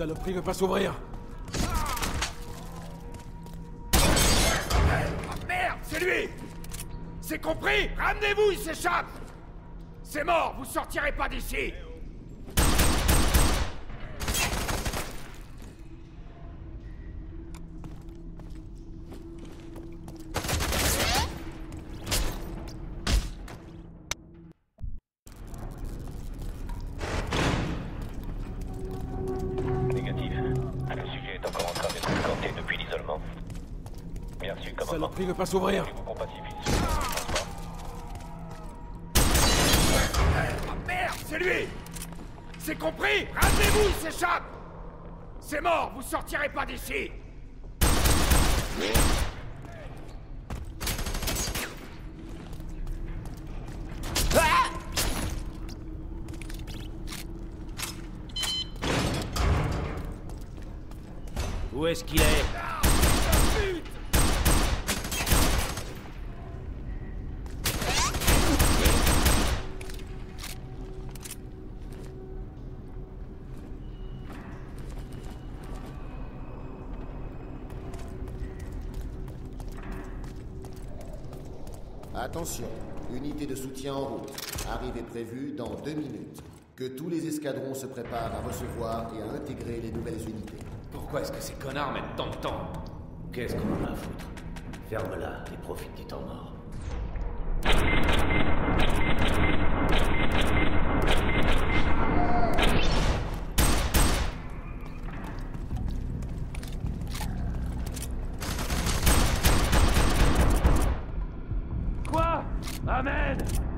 saloperie veut pas s'ouvrir. Ah merde, c'est lui. C'est compris. Ramenez-vous, il s'échappe. C'est mort, vous sortirez pas d'ici Saloperie veut pas s'ouvrir. Ah merde, c'est lui C'est compris Ramenez-vous, il s'échappe C'est mort, vous sortirez pas d'ici Où est-ce qu'il est Attention, unité de soutien en route. Arrivée prévue dans deux minutes. Que tous les escadrons se préparent à recevoir et à intégrer les nouvelles unités. Pourquoi est-ce que ces connards mettent tant de temps? Qu'est-ce qu'on en a à foutre? Ferme-la et profite du temps mort. Come in!